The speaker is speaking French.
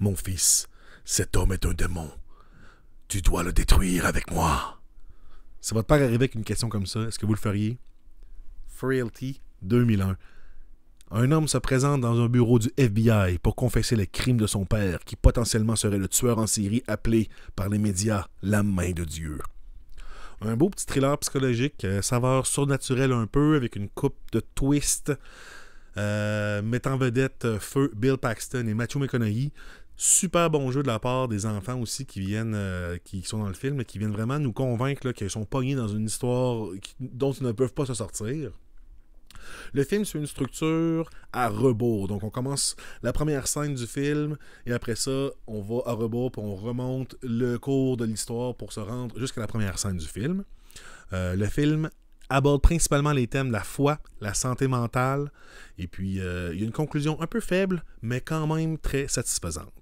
Mon fils, cet homme est un démon. Tu dois le détruire avec moi. Si votre père arrivait avec une question comme ça, est-ce que vous le feriez? Frailty 2001. Un homme se présente dans un bureau du FBI pour confesser les crimes de son père, qui potentiellement serait le tueur en série appelé par les médias la main de Dieu. Un beau petit thriller psychologique, euh, saveur surnaturelle un peu, avec une coupe de twist, euh, mettant en vedette euh, Feu Bill Paxton et Matthew McConaughey. Super bon jeu de la part des enfants aussi qui viennent, euh, qui sont dans le film, et qui viennent vraiment nous convaincre qu'ils sont pognés dans une histoire dont ils ne peuvent pas se sortir. Le film suit une structure à rebours. Donc, on commence la première scène du film et après ça, on va à rebours puis on remonte le cours de l'histoire pour se rendre jusqu'à la première scène du film. Euh, le film aborde principalement les thèmes de la foi, la santé mentale et puis euh, il y a une conclusion un peu faible mais quand même très satisfaisante.